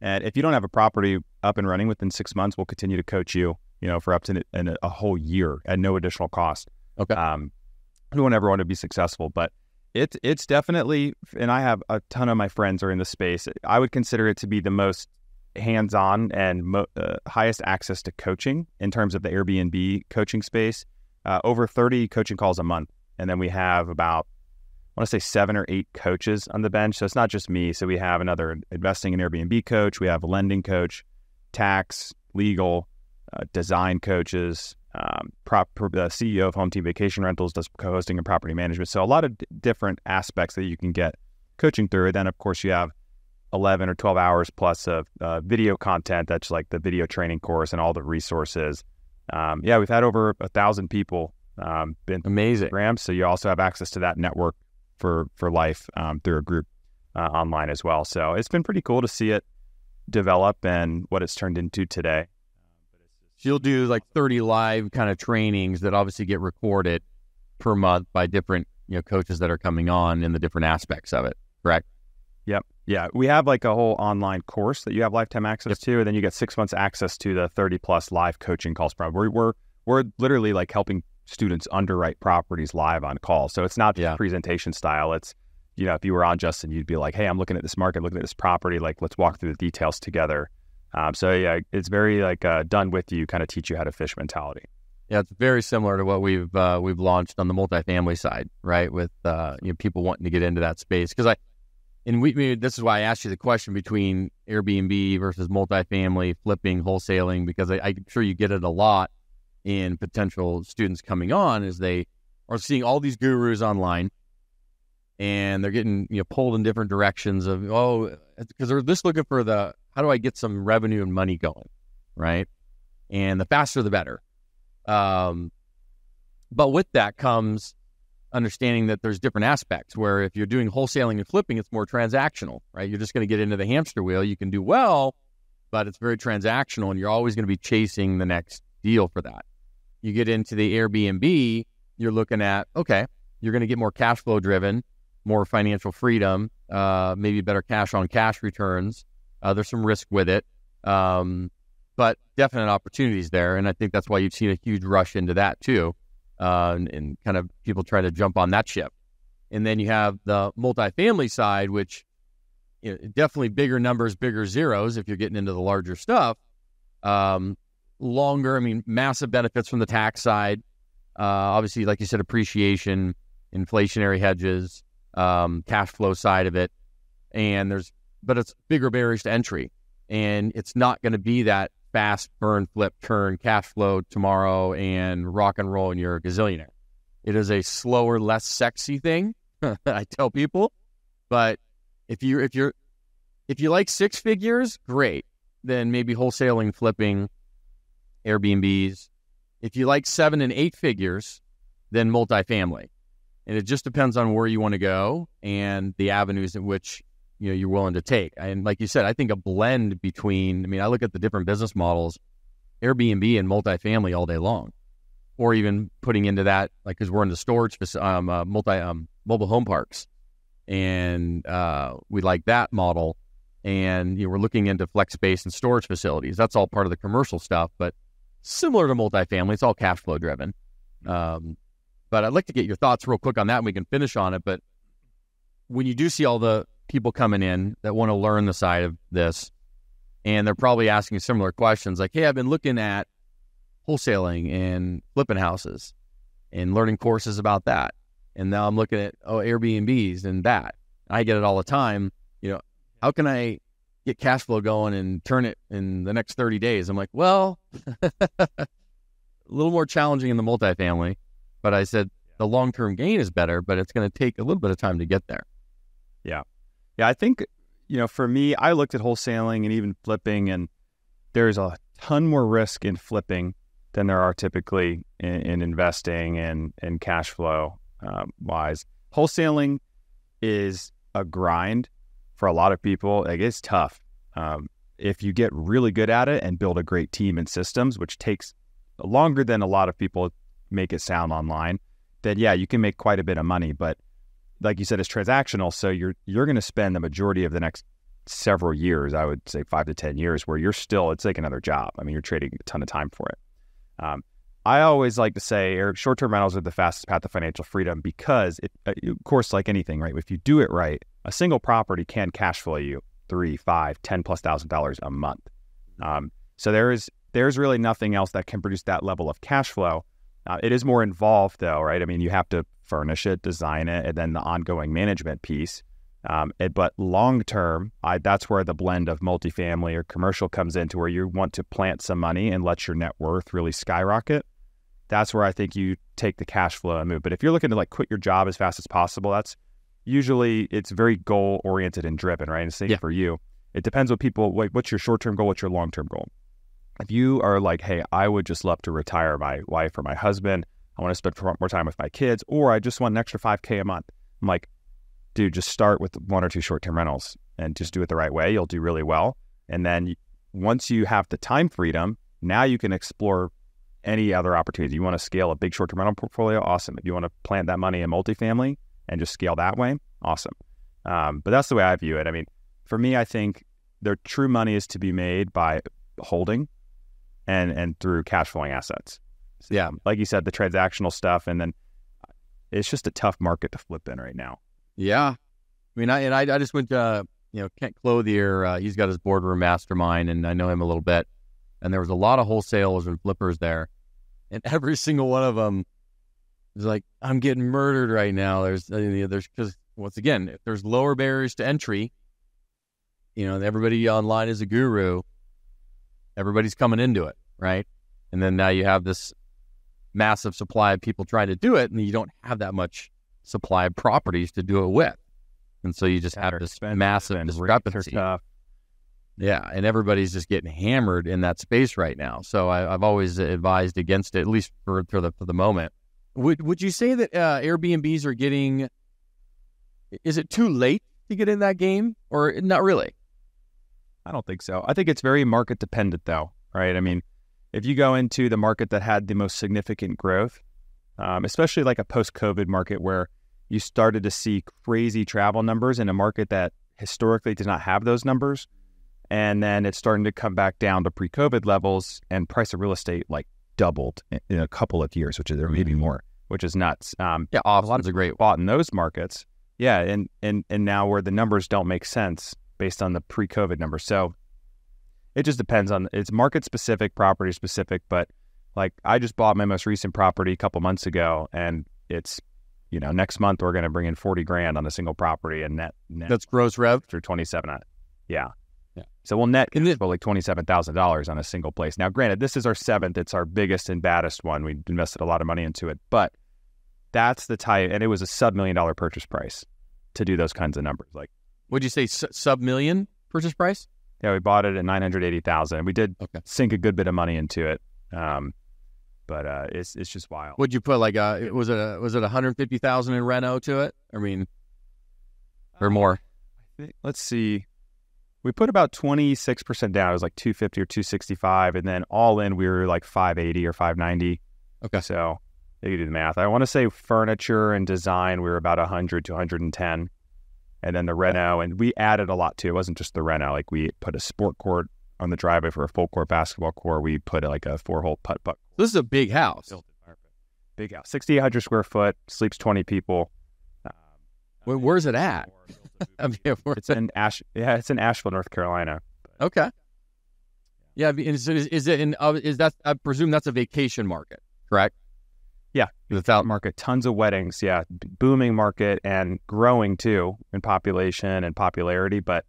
and if you don't have a property up and running within six months, we'll continue to coach you. You know, for up to an, a whole year at no additional cost. Okay. Um, we want to be successful, but it's it's definitely, and I have a ton of my friends are in the space. I would consider it to be the most hands-on and mo- uh, highest access to coaching in terms of the Airbnb coaching space. Uh, over 30 coaching calls a month, and then we have about want to say seven or eight coaches on the bench. So it's not just me. So we have another investing in Airbnb coach, we have a lending coach, tax, legal, uh, design coaches, um, prop, the CEO of Home Team Vacation Rentals does co-hosting and property management. So a lot of d- different aspects that you can get coaching through. And then of course you have 11 or 12 hours plus of uh, video content. That's like the video training course and all the resources. Um, yeah, we've had over a thousand people um, been amazing. Rams, so you also have access to that network for for life um, through a group uh, online as well. So it's been pretty cool to see it develop and what it's turned into today. She'll do like 30 live kind of trainings that obviously get recorded per month by different you know coaches that are coming on in the different aspects of it. Correct? Yep. Yeah, we have like a whole online course that you have lifetime access yep. to, and then you get six months access to the 30 plus live coaching calls. We're, we're we're literally like helping students underwrite properties live on call. So it's not just yeah. presentation style. It's you know, if you were on Justin, you'd be like, "Hey, I'm looking at this market, looking at this property. Like, let's walk through the details together." Um, so yeah, it's very like uh, done with you, kind of teach you how to fish mentality. Yeah, it's very similar to what we've uh, we've launched on the multifamily side, right? With uh, you know people wanting to get into that space because I and we, we, this is why I asked you the question between Airbnb versus multifamily, flipping, wholesaling, because I, I'm sure you get it a lot in potential students coming on as they are seeing all these gurus online and they're getting you know pulled in different directions of oh because they're just looking for the how do I get some revenue and money going, right? And the faster the better. Um, but with that comes understanding that there's different aspects where if you're doing wholesaling and flipping, it's more transactional, right? You're just going to get into the hamster wheel. You can do well, but it's very transactional and you're always going to be chasing the next deal for that. You get into the Airbnb, you're looking at, okay, you're going to get more cash flow driven, more financial freedom, uh, maybe better cash on cash returns. Uh, there's some risk with it, um, but definite opportunities there. And I think that's why you've seen a huge rush into that too, uh, and, and kind of people trying to jump on that ship. And then you have the multifamily side, which you know, definitely bigger numbers, bigger zeros if you're getting into the larger stuff. Um, longer, I mean, massive benefits from the tax side. Uh, obviously, like you said, appreciation, inflationary hedges, um, cash flow side of it, and there's but it's bigger barriers to entry, and it's not going to be that fast burn, flip, turn, cash flow tomorrow and rock and roll, and you're a gazillionaire. It is a slower, less sexy thing. I tell people, but if you if you're if you like six figures, great. Then maybe wholesaling, flipping, Airbnbs. If you like seven and eight figures, then multifamily. And it just depends on where you want to go and the avenues in which you know you're willing to take. And like you said, I think a blend between. I mean, I look at the different business models, Airbnb and multifamily all day long, or even putting into that like because we're in the storage um, uh, multi um, mobile home parks, and uh, we like that model. And you know, we're looking into flex space and storage facilities. That's all part of the commercial stuff, but similar to multifamily, it's all cash flow driven. Um, but I'd like to get your thoughts real quick on that, and we can finish on it. But when you do see all the people coming in that want to learn the side of this, and they're probably asking similar questions like, "Hey, I've been looking at wholesaling and flipping houses and learning courses about that, and now I'm looking at oh Airbnbs and that. I get it all the time. You know, how can I get cash flow going and turn it in the next 30 days? I'm like, well, a little more challenging in the multifamily, but I said the long term gain is better, but it's going to take a little bit of time to get there. Yeah. Yeah. I think, you know, for me, I looked at wholesaling and even flipping, and there's a ton more risk in flipping than there are typically in, in investing and, and cash flow um, wise. Wholesaling is a grind for a lot of people. Like it's tough. Um, if you get really good at it and build a great team and systems, which takes longer than a lot of people make it sound online, then yeah, you can make quite a bit of money. But like you said, it's transactional, so you're you're going to spend the majority of the next several years, I would say five to ten years, where you're still it's like another job. I mean, you're trading a ton of time for it. Um, I always like to say short term rentals are the fastest path to financial freedom because, it, uh, of course, like anything, right? If you do it right, a single property can cash flow you three, five, ten plus thousand dollars a month. Um, so there is there's really nothing else that can produce that level of cash flow. Uh, it is more involved, though, right? I mean, you have to furnish it, design it, and then the ongoing management piece. Um, it, but long term, that's where the blend of multifamily or commercial comes into where you want to plant some money and let your net worth really skyrocket that's where I think you take the cash flow and move. But if you're looking to like quit your job as fast as possible, that's usually it's very goal oriented and driven, right? And same yeah. for you. It depends what people like. What's your short term goal? What's your long term goal? If you are like, hey, I would just love to retire my wife or my husband. I want to spend more time with my kids, or I just want an extra five k a month. I'm like, dude, just start with one or two short term rentals and just do it the right way. You'll do really well. And then once you have the time freedom, now you can explore any other opportunities. You want to scale a big short term rental portfolio? Awesome. If you want to plant that money in multifamily and just scale that way, awesome. Um, but that's the way I view it. I mean, for me, I think their true money is to be made by holding and and through cash flowing assets. So, yeah, like you said, the transactional stuff, and then it's just a tough market to flip in right now. Yeah, I mean, I and I, I just went to you know Kent Clothier. Uh, he's got his boardroom mastermind, and I know him a little bit. And there was a lot of wholesalers and flippers there, and every single one of them is like, "I'm getting murdered right now." There's, uh, there's because once again, if there's lower barriers to entry, you know, everybody online is a guru. Everybody's coming into it, right? And then now you have this massive supply of people trying to do it, and you don't have that much supply of properties to do it with, and so you just have this massive discrepancy. Yeah, and everybody's just getting hammered in that space right now. So I, have always advised against it, at least for, for the for the moment. Would Would you say that uh, Airbnbs are getting? Is it too late to get in that game, or not really? I don't think so. I think it's very market dependent, though. Right? I mean, if you go into the market that had the most significant growth, um, especially like a post COVID market where you started to see crazy travel numbers in a market that historically did not have those numbers and then it's starting to come back down to pre-COVID levels, and price of real estate like doubled in a couple of years, which is or maybe mm-hmm. more, which is nuts. Um, yeah, a lot of great bought in those markets. Yeah, and and and now where the numbers don't make sense based on the pre-COVID numbers, so it just depends on it's market specific, property specific. But like I just bought my most recent property a couple months ago, and it's you know next month we're going to bring in forty grand on a single property, and net, net that's gross rev through twenty seven. Yeah, yeah. So we'll net like twenty seven thousand dollars on a single place. Now, granted, this is our seventh; it's our biggest and baddest one. We invested a lot of money into it, but that's the type, and it was a sub million dollar purchase price to do those kinds of numbers. Like, would you say sub million purchase price? Yeah, we bought it at nine hundred eighty thousand. We did okay. sink a good bit of money into it, um, but uh, it's it's just wild. Would you put like a was it a, was it one hundred fifty thousand in reno to it? I mean, or more? I think, let's see we put about 26% down. It was like 250 or 265. And then all in, we were like 580 or 590. Okay. So you do the math. I want to say furniture and design, we were about 100 to 110. And then the Reno, and we added a lot too. It wasn't just the Reno. Like we put a sport court on the driveway for a full court basketball court. We put like a four hole putt putt. This is a big house. Big house, 6,800 square foot, sleeps 20 people. Um, Where, where's it at? I mean, it's in Ash. Yeah, it's in Asheville, North Carolina. Okay. Yeah, is, is it in? Uh, is that? I presume that's a vacation market, correct? Yeah, without market, tons of weddings. Yeah, booming market and growing too in population and popularity. But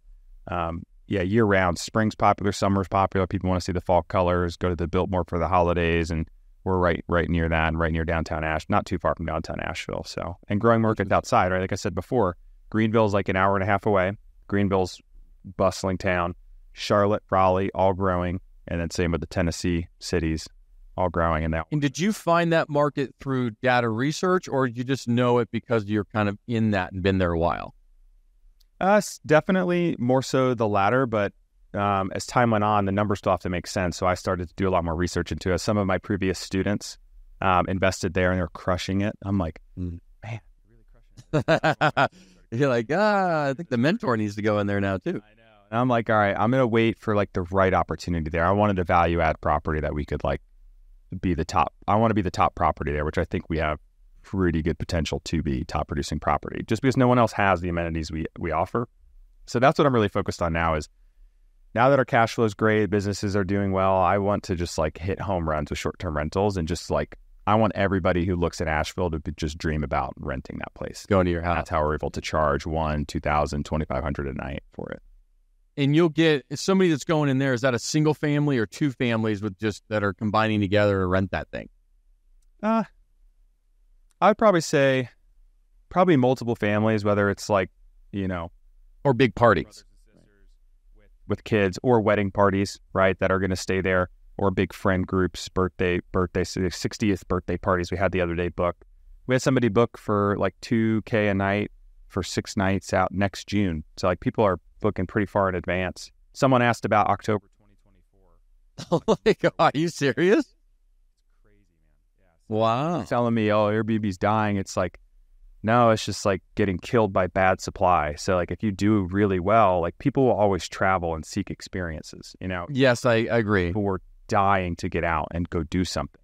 um, yeah, year round. Spring's popular, summer's popular. People want to see the fall colors. Go to the Biltmore for the holidays, and we're right right near that, and right near downtown Ash, not too far from downtown Asheville. So, and growing markets mm-hmm. outside, right? Like I said before, Greenville's like an hour and a half away. Greenville's bustling town. Charlotte, Raleigh, all growing, and then same with the Tennessee cities, all growing in that. And did you find that market through data research, or you just know it because you're kind of in that and been there a while? Uh, definitely more so the latter, but um, as time went on, the numbers still have to make sense. So I started to do a lot more research into it. Some of my previous students um, invested there and they're crushing it. I'm like, Mm. man, really crushing. You're like, ah, I think the mentor needs to go in there now too. I know. And I'm like, all right, I'm gonna wait for like the right opportunity there. I wanted a value add property that we could like be the top. I want to be the top property there, which I think we have pretty good potential to be top producing property, just because no one else has the amenities we we offer. So that's what I'm really focused on now. Is now that our cash flow is great, businesses are doing well. I want to just like hit home runs with short term rentals and just like I want everybody who looks at Asheville to be, just dream about renting that place. Going to your house. That's how we're able to charge one, two thousand, twenty five hundred a night for it. and you'll get somebody that's going in there. Is that a single family or two families with just that are combining together to rent that thing? Uh, I'd probably say probably multiple families, whether it's like, you know, Or big parties? with kids or wedding parties, right, that are going to stay there or big friend groups, birthday, birthday, 60th birthday parties we had the other day booked. We had somebody book for like 2K a night for six nights out next June. So like people are booking pretty far in advance. Someone asked about October 2024. oh my god, are you serious? Crazy, man. Yeah. Wow. telling me, oh, Airbnb's dying. It's like, no, it's just like getting killed by bad supply. So like if you do really well, like people will always travel and seek experiences. You know, Yes, I, I agree. people were dying to get out and go do something.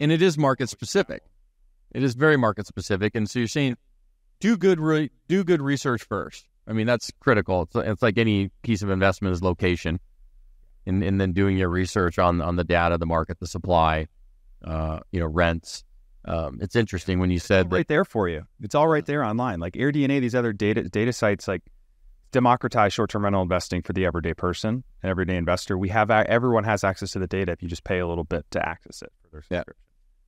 And it is market specific. It is very market specific. And so you're saying do good re- do good research first. I mean that's critical. It's, it's like any piece of investment is location, and and then doing your research on on the data, the market, the supply, uh, you know, rents. Um, it's interesting when you said It's that right there for you. It's all right there online. Like AirDNA, these other data data sites, like democratize short term rental investing for the everyday person, an everyday investor. We have everyone has access to the data if you just pay a little bit to access it for their Yeah.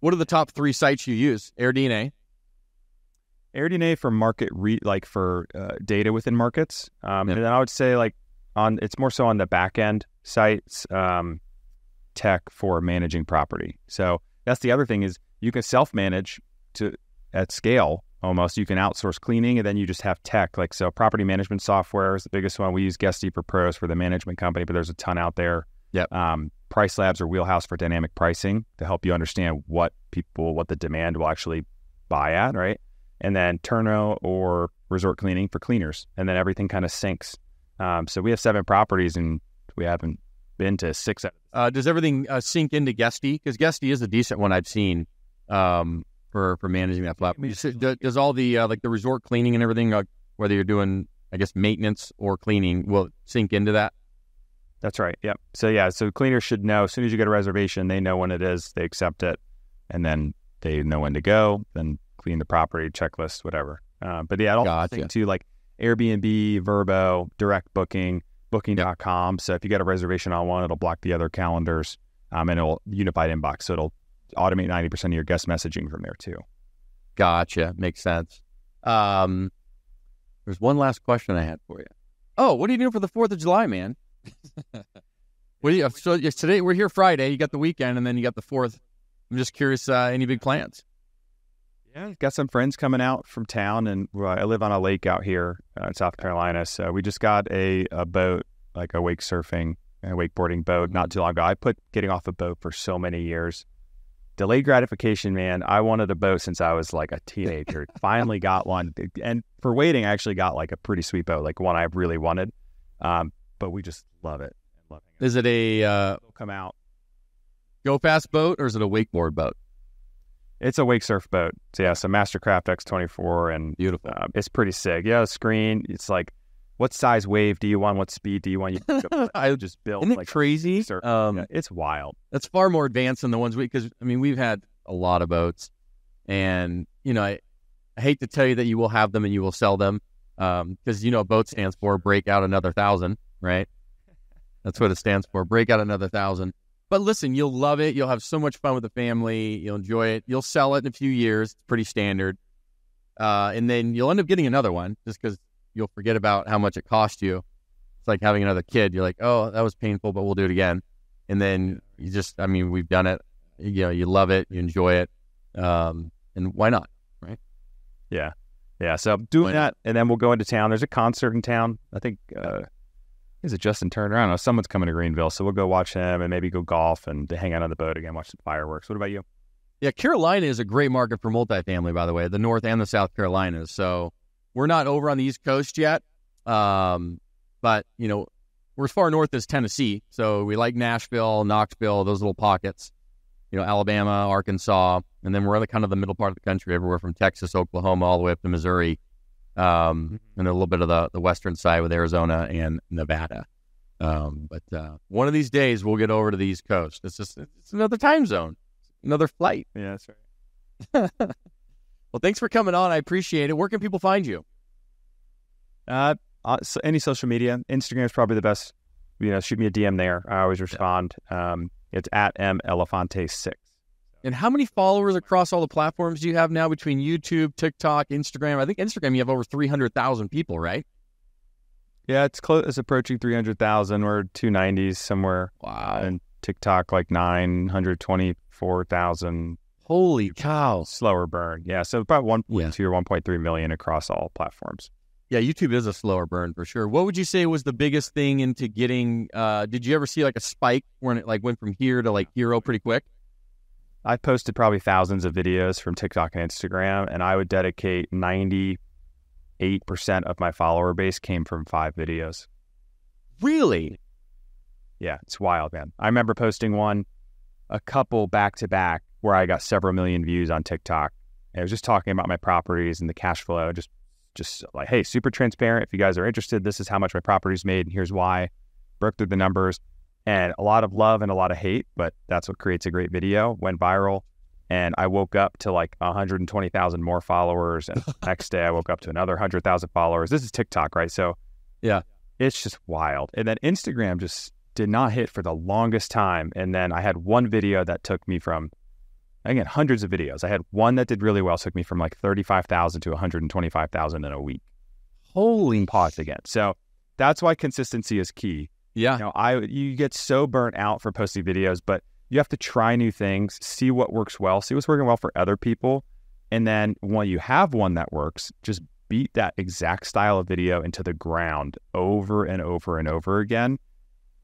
What are the top three sites you use? AirDNA. AirDNA for market re like for uh, data within markets, um, Yeah. and then I would say like on it's more so on the back end sites, um, tech for managing property. So that's the other thing is you can self manage to at scale almost. You can outsource cleaning, and then you just have tech like so. Property management software is the biggest one. We use Guesty for pros for the management company, but there's a ton out there. Yep. Um, Price Labs or Wheelhouse for dynamic pricing to help you understand what people, what the demand will actually buy at, right? and then Turno or Resort Cleaning for cleaners, and then everything kind of syncs. Um, so we have seven properties, and we haven't been to six. Out Uh, does everything uh, sync into Guesty? Because Guesty is a decent one I've seen um, for for managing that platform. You said- do- Does all the uh, like the resort cleaning and everything, uh, whether you're doing I guess maintenance or cleaning, will sync into that? That's right. Yep. So yeah, so cleaners should know as soon as you get a reservation, they know when it is, they accept it, and then they know when to go. Then clean the property, checklist, whatever. Uh, but yeah, it all Gotcha. sync to like Airbnb, Vrbo, direct booking, Booking.com. So if you get a reservation on one, it'll block the other calendars, um, and it'll unified inbox, so it'll automate ninety percent of your guest messaging from there too. Gotcha, makes sense. Um, there's one last question I had for you. Oh, what are you doing for the Fourth of July, man? what do you? So today we're here Friday. You got the weekend, and then you got the Fourth. I'm just curious. Uh, any big plans? Yeah, got some friends coming out from town, and I live on a lake out here uh, in South Carolina. So we just got a, a boat, like a wake surfing and wakeboarding boat, not too long ago. I put getting off a boat for so many years. Delayed gratification, man. I wanted a boat since I was like a teenager. Finally got one, and for waiting, I actually got like a pretty sweet boat, like one I really wanted. Um, but we just love it. Love it. Is it a uh, come out. go fast boat or is it a wakeboard boat? It's a wake surf boat. So yeah, so Mastercraft X24, and Beautiful. Uh, it's pretty sick. Yeah, the screen. It's like, what size wave do you want? What speed do you want? You I, just build isn't it like crazy? surf- Um, yeah, it's wild. that's far more advanced than the ones we because I mean we've had a lot of boats, and you know I, I hate to tell you that you will have them and you will sell them because you know boat stands for break out another thousand, right? That's what it stands for. Break out another thousand. But listen, you'll love it. You'll have so much fun with the family. You'll enjoy it. You'll sell it in a few years. It's pretty standard. Uh, and then you'll end up getting another one just because you'll forget about how much it cost you. It's like having another kid. You're like, oh, that was painful, but we'll do it again. And then you just, I mean, we've done it. You know, you love it, you enjoy it, um, and why not? Right. Yeah, yeah. So doing that, and then we'll go into town. There's a concert in town. I think uh, is it Justin Turner? I don't know. Someone's coming to Greenville, so we'll go watch him and maybe go golf and hang out on the boat again, watch some fireworks. What about you? Yeah, Carolina is a great market for multifamily, by the way, the North and the South Carolinas. So we're not over on the East Coast yet, um, but you know we're as far north as Tennessee, so we like Nashville, Knoxville, those little pockets. You know, Alabama, Arkansas, and then we're in the kind of the middle part of the country, everywhere from Texas, Oklahoma, all the way up to Missouri, um, and a little bit of the the western side with Arizona and Nevada. Um, but uh, one of these days we'll get over to the East Coast. It's just it's another time zone, another flight. Yeah, that's right. well, thanks for coming on. I appreciate it. Where can people find you? Uh, uh, so any social media, Instagram is probably the best. You know, shoot me a DM there. I always respond. Um, it's at m elefante six. And how many followers across all the platforms do you have now between YouTube, TikTok, Instagram? I think Instagram you have over three hundred thousand people, right? Yeah, it's close. It's approaching three hundred thousand. We're two nineties somewhere. Wow. And TikTok like nine hundred twenty four thousand. Holy cow! Slower burn. Yeah, so about one point Yeah. two or one point three million across all platforms. Yeah, YouTube is a slower burn for sure. What would you say was the biggest thing into getting? Uh, did you ever see like a spike when it like went from here to like hero pretty quick? I posted probably thousands of videos from TikTok and Instagram, and I would dedicate 98% of my follower base came from five videos. Really? Yeah, it's wild, man. I remember posting one, a couple back to back, where I got several million views on TikTok. And I was just talking about my properties and the cash flow, just just like, hey, super transparent. If you guys are interested, this is how much my property's made, and here's why. Broke through the numbers, and a lot of love and a lot of hate, but that's what creates a great video. Went viral, and I woke up to like 120,000 more followers, and next day I woke up to another 100,000 followers. This is TikTok, right? So, Yeah. it's just wild. And then Instagram just did not hit for the longest time. And then I had one video that took me from, again, hundreds of videos. I had one that did really well, took me from like 35,000 to 125,000 in a week. Holy Pause again. So that's why consistency is key. Yeah. You know, I you get so burnt out for posting videos, but you have to try new things, see what works well, see what's working well for other people, and then when you have one that works, just beat that exact style of video into the ground over and over and over again.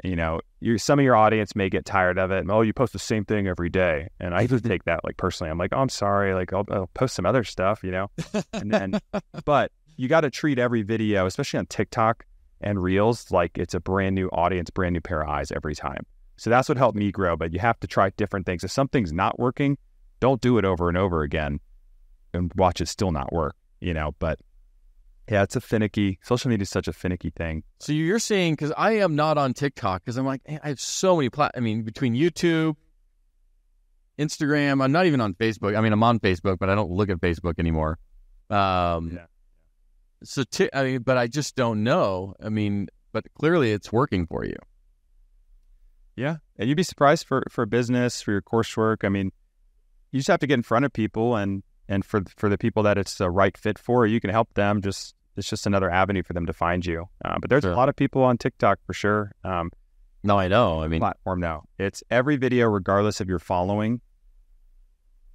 You know, some of your audience may get tired of it. Oh, you post the same thing every day, and I just take that like personally. I'm like, oh, I'm sorry, like I'll, I'll post some other stuff, you know, and then, but you got to treat every video, especially on TikTok and Reels, like it's a brand new audience, brand new pair of eyes every time. So that's what helped me grow. But you have to try different things. If something's not working, don't do it over and over again and watch it still not work, you know. But yeah, it's a finicky, social media is such a finicky thing. So you're saying because I am not on TikTok because I'm like I have so many plat. I mean, between YouTube, Instagram, I'm not even on Facebook. I mean, I'm on Facebook, but I don't look at Facebook anymore. Um, Yeah. So ti- I mean, but I just don't know. I mean, but clearly it's working for you. Yeah. And you'd be surprised for, for business, for your coursework. I mean, you just have to get in front of people and, and for, for the people that it's the right fit for, you can help them. Just, it's just another avenue for them to find you. Uh, but there's Sure. a lot of people on TikTok for sure. Um, No, I know. I mean, platform now. It's every video, regardless of your following.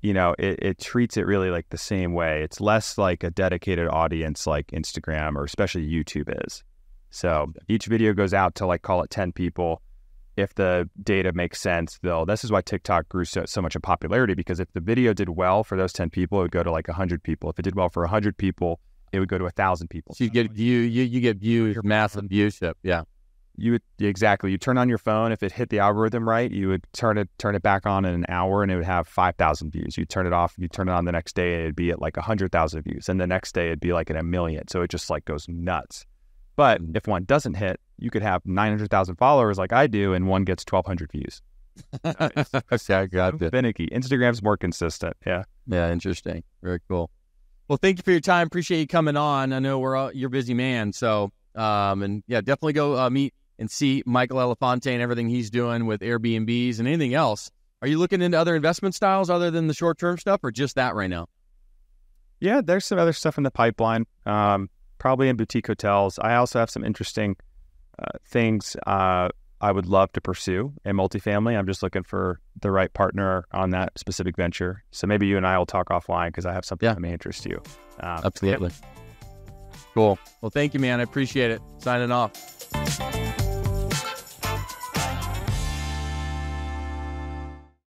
You know, it, it treats it really like the same way. It's less like a dedicated audience like Instagram or especially YouTube is. So each video goes out to like call it 10 people. If the data makes sense, though, this is why TikTok grew so, so much in popularity because if the video did well for those 10 people, it would go to like 100 people. If it did well for 100 people, it would go to 1,000 people. so you get view, you you get views, massive viewership. Yeah. You would exactly you turn on your phone if it hit the algorithm right you would turn it turn it back on in an hour and it would have 5000 views you turn it off you turn it on the next day and it'd be at like 100000 views and the next day it'd be like at a million so it just like goes nuts but if one doesn't hit you could have 900000 followers like i do and one gets 1200 views okay, I got it. finicky instagram's more consistent yeah Yeah, interesting. Very cool. Well, thank you for your time. Appreciate you coming on. I know we're all, you're a busy man, so um, and yeah, definitely go uh, meet and see Michael Elefante and everything he's doing with Airbnbs and anything else. Are you looking into other investment styles other than the short term stuff, or just that right now? Yeah, there's some other stuff in the pipeline. Um, probably in boutique hotels. I also have some interesting uh, things uh, I would love to pursue in multifamily. I'm just looking for the right partner on that specific venture. So maybe you and I will talk offline because I have something Yeah. that may interest you. Um, Absolutely. Cool. Well, thank you, man. I appreciate it. Signing off.